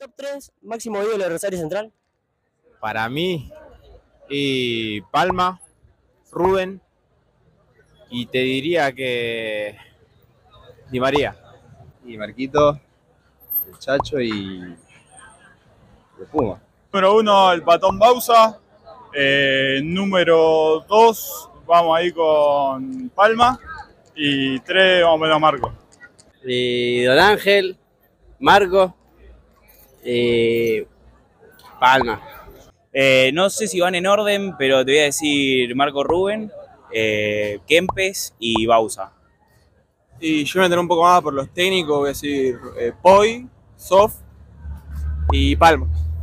Top 3, máximo ídolo de Rosario Central. Para mí, y Palma, Rubén, y te diría que Di María. Y Marquito, el Chacho y el Puma. Número uno, el Patón Bausa. Eh, número dos, vamos ahí con Palma. Y tres, vamos a poner a Marco. Y Don Ángel, Marco, y Palma. Eh, no sé si van en orden, pero te voy a decir Marco Rubén, eh, Kempes y Bausa. Y yo voy a un poco más por los técnicos, voy a decir eh, Poi, Sof y Palma.